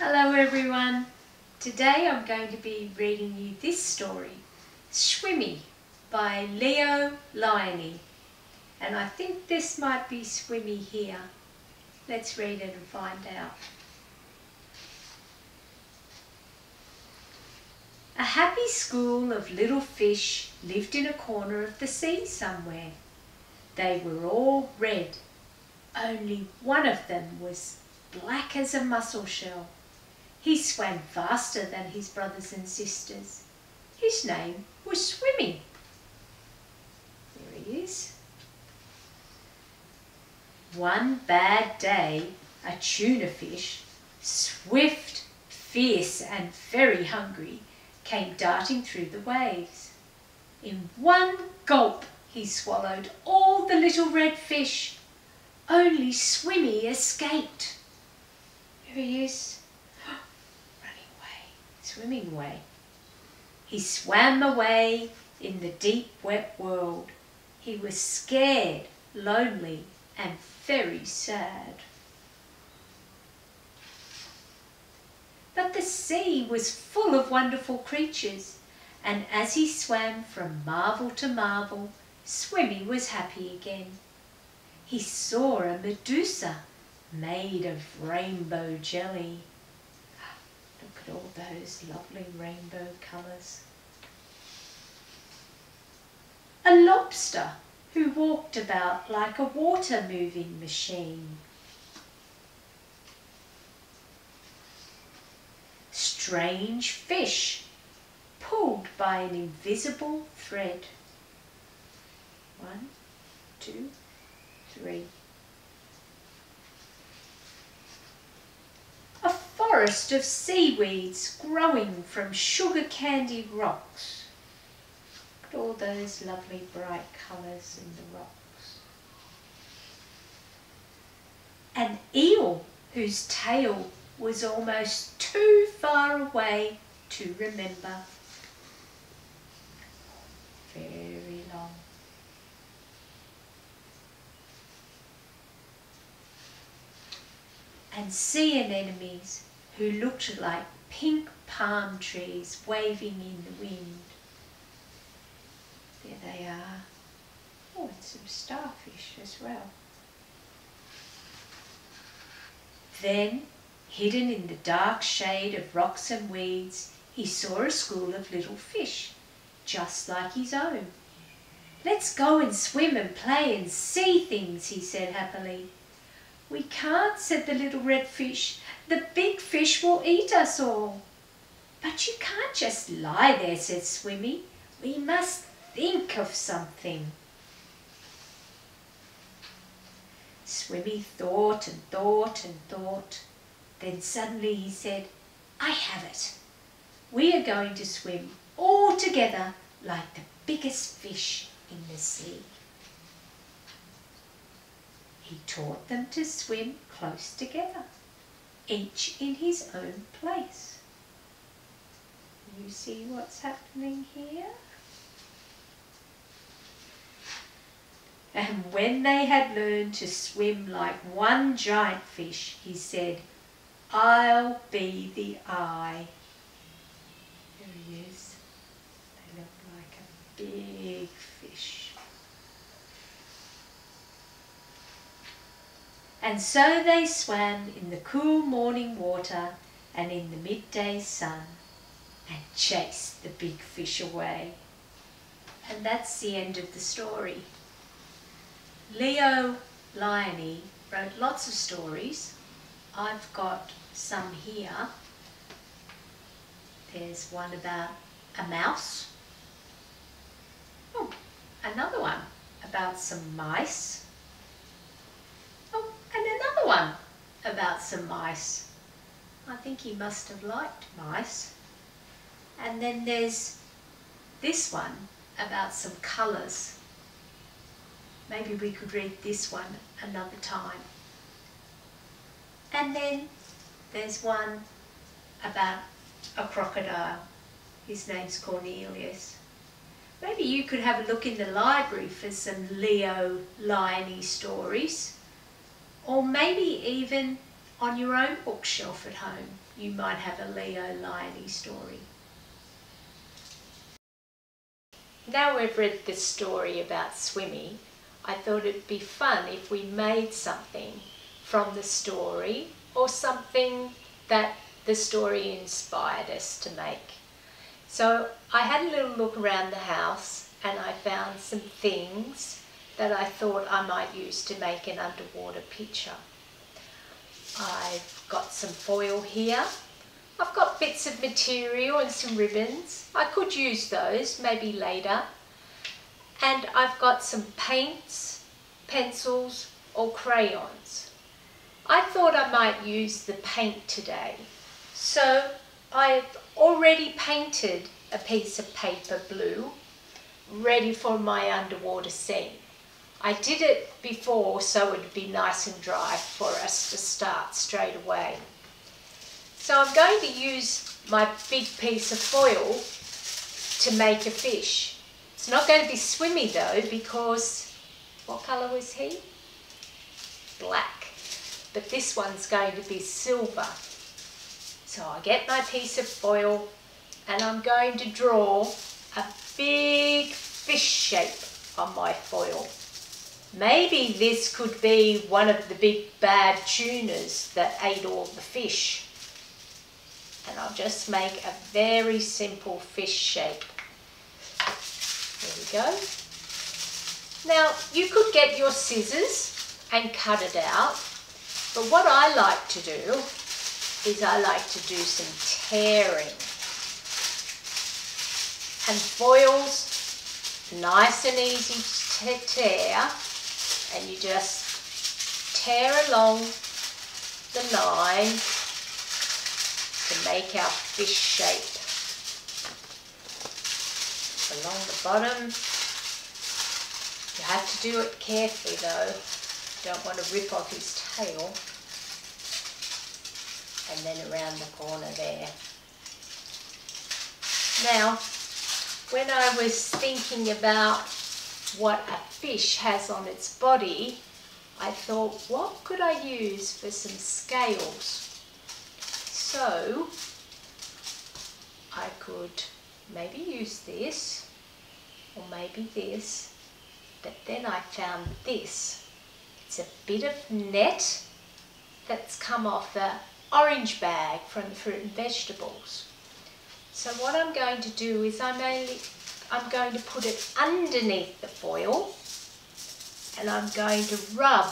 Hello everyone. Today I'm going to be reading you this story, Swimmy by Leo Lionni. And I think this might be Swimmy here. Let's read it and find out. A happy school of little fish lived in a corner of the sea somewhere. They were all red. Only one of them was black as a mussel shell. He swam faster than his brothers and sisters. His name was Swimmy. There he is. One bad day, a tuna fish, swift, fierce and very hungry, came darting through the waves. In one gulp he swallowed all the little red fish. Only Swimmy escaped. Here he is, swimming away. He swam away in the deep wet world. He was scared, lonely and very sad. But the sea was full of wonderful creatures, and as he swam from marvel to marvel, Swimmy was happy again. He saw a Medusa made of rainbow jelly. All those lovely rainbow colours. A lobster who walked about like a water moving machine. strange fish pulled by an invisible thread. One, two, three. A forest of seaweeds growing from sugar candy rocks. Look at all those lovely bright colours in the rocks. An eel whose tail was almost too far away to remember. Very long. And sea anemones who looked like pink palm trees waving in the wind. There they are. Oh, and some starfish as well. Then Hidden in the dark shade of rocks and weeds, he saw a school of little fish, just like his own. Let's go and swim and play and see things, he said happily. We can't, said the little red fish. The big fish will eat us all. But you can't just lie there, said Swimmy. We must think of something. Swimmy thought and thought and thought. Then suddenly he said, I have it. We are going to swim all together like the biggest fish in the sea. He taught them to swim close together, each in his own place. You see what's happening here? And when they had learned to swim like one giant fish, he said, I'll be the eye. There he is. They look like a big fish. And so they swam in the cool morning water and in the midday sun and chased the big fish away. And that's the end of the story. Leo Lionni wrote lots of stories I've got some here. There's one about a mouse. Oh, another one about some mice. One about some mice. I think he must have liked mice. And then there's this one about some colours. Maybe we could read this one another time. And then there's one about a crocodile. His name's Cornelius. Maybe you could have a look in the library for some Leo Lionni stories. Or maybe even on your own bookshelf at home, you might have a Leo Lionni story. Now we've read the story about swimming, I thought it'd be fun if we made something from the story or something that the story inspired us to make. So I had a little look around the house and I found some things that I thought I might use to make an underwater picture. I've got some foil here. I've got bits of material and some ribbons. I could use those maybe later. And I've got some paints, pencils or crayons. I thought I might use the paint today. So I've already painted a piece of paper blue ready for my underwater scene. I did it before so it would be nice and dry for us to start straight away. So I'm going to use my big piece of foil to make a fish. It's not going to be swimmy though because what colour was he? Black. But this one's going to be silver. So I get my piece of foil and I'm going to draw a big fish shape on my foil. Maybe this could be one of the big bad tunas that ate all the fish. And I'll just make a very simple fish shape. There we go. Now, you could get your scissors and cut it out. But what I like to do is I like to do some tearing. And foils, nice and easy to tear and you just tear along the line to make our fish shape. Along the bottom, you have to do it carefully though, you don't want to rip off his tail. And then around the corner there. Now, when I was thinking about what a fish has on its body, I thought, what could I use for some scales? So, I could maybe use this, or maybe this, but then I found this. It's a bit of net that's come off the orange bag from the fruit and vegetables. So what I'm going to do is I'm only I'm going to put it underneath the foil and I'm going to rub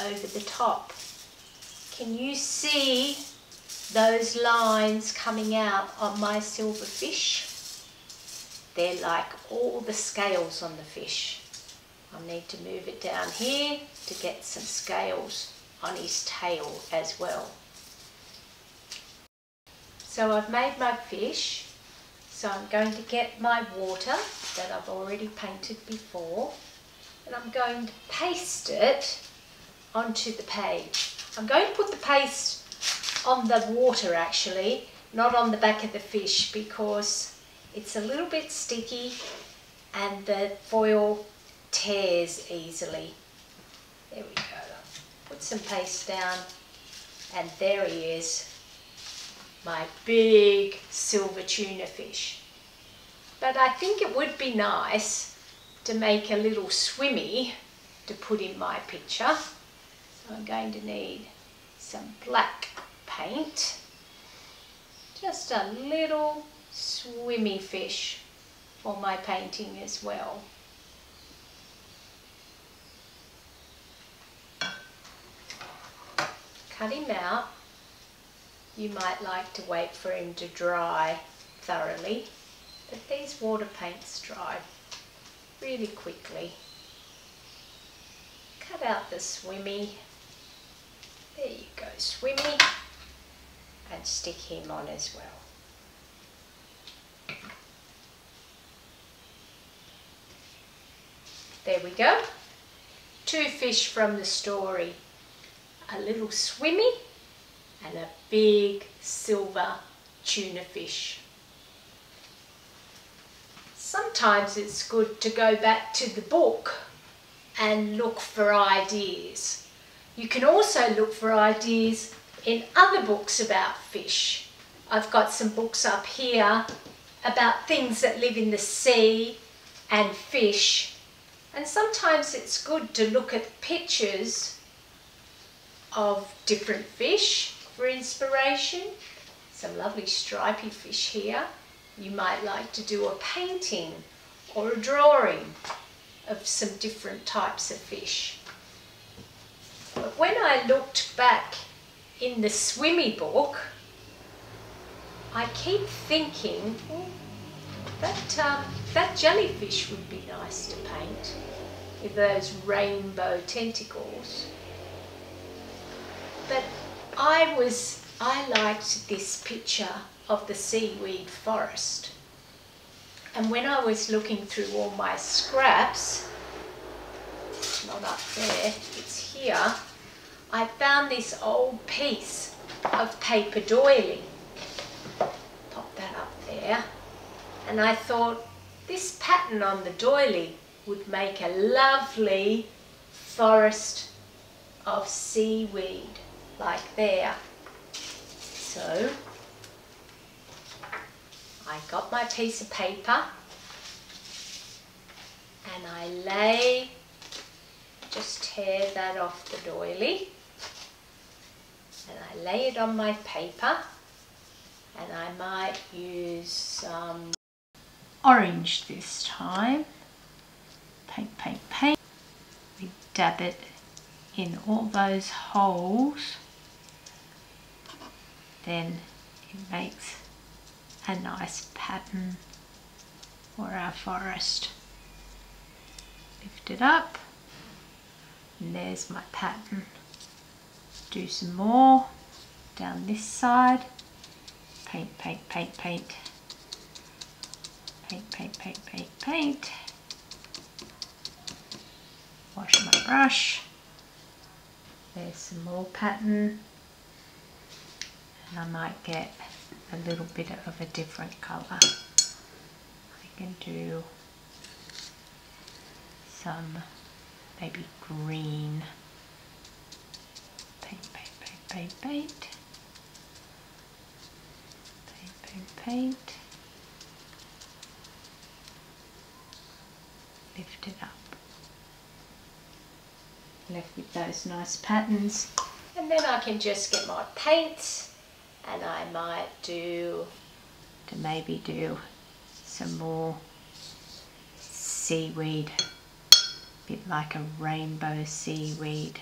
over the top. Can you see those lines coming out on my silver fish? They're like all the scales on the fish. I need to move it down here to get some scales on his tail as well. So I've made my fish so I'm going to get my water that I've already painted before and I'm going to paste it onto the page. I'm going to put the paste on the water actually, not on the back of the fish because it's a little bit sticky and the foil tears easily. There we go. Put some paste down and there he is my big silver tuna fish. But I think it would be nice to make a little swimmy to put in my picture. So I'm going to need some black paint. Just a little swimmy fish for my painting as well. Cut him out you might like to wait for him to dry thoroughly, but these water paints dry really quickly. Cut out the swimmy. There you go, swimmy. And stick him on as well. There we go. Two fish from the story. A little swimmy and a big silver tuna fish. Sometimes it's good to go back to the book and look for ideas. You can also look for ideas in other books about fish. I've got some books up here about things that live in the sea and fish. And sometimes it's good to look at pictures of different fish for inspiration. Some lovely stripy fish here. You might like to do a painting or a drawing of some different types of fish. But when I looked back in the swimmy book, I keep thinking, oh, that, um, that jellyfish would be nice to paint with those rainbow tentacles. But I was, I liked this picture of the seaweed forest. And when I was looking through all my scraps, not up there, it's here, I found this old piece of paper doily. Pop that up there. And I thought this pattern on the doily would make a lovely forest of seaweed like there. So I got my piece of paper and I lay, just tear that off the doily and I lay it on my paper and I might use some orange this time. Paint, paint, paint. We dab it in all those holes. Then it makes a nice pattern for our forest. Lift it up and there's my pattern. Do some more down this side. Paint, paint, paint, paint. Paint, paint, paint, paint, paint. Wash my brush. There's some more pattern. I might get a little bit of a different colour. I can do some maybe green. Paint, paint, paint, paint, paint. Paint, paint, paint. Lift it up. Left with those nice patterns. And then I can just get my paints and I might do to maybe do some more seaweed a bit like a rainbow seaweed.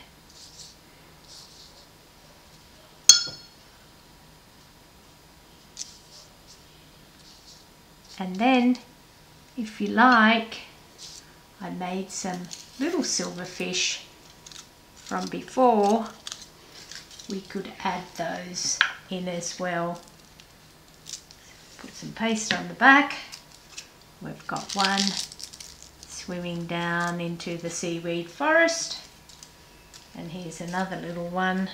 And then if you like I made some little silverfish from before we could add those in as well. Put some paste on the back. We've got one swimming down into the seaweed forest. And here's another little one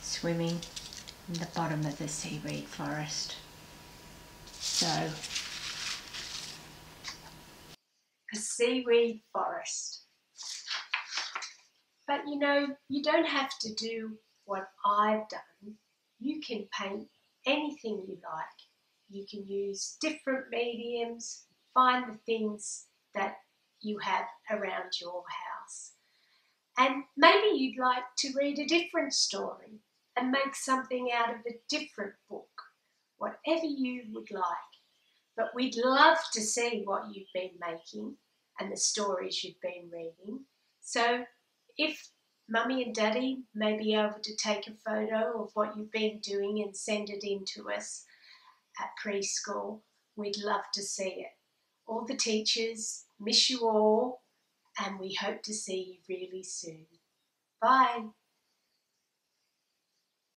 swimming in the bottom of the seaweed forest. So, a seaweed forest. But you know, you don't have to do what I've done, you can paint anything you like. You can use different mediums, find the things that you have around your house. And maybe you'd like to read a different story and make something out of a different book, whatever you would like. But we'd love to see what you've been making and the stories you've been reading. So if mummy and daddy may be able to take a photo of what you've been doing and send it in to us at preschool. We'd love to see it. All the teachers miss you all and we hope to see you really soon. Bye.